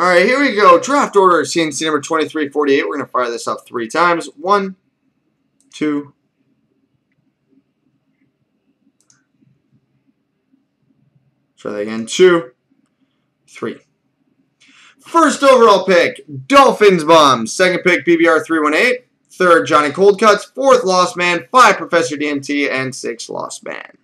All right, here we go. Draft order, CNC number 2348. We're going to fire this up three times. One, two, try that again. Two, three. First overall pick, Dolphins bomb. Second pick, BBR 318. Third, Johnny Cold Cuts. Fourth, Lost Man. Five, Professor DMT. And six, Lost Man.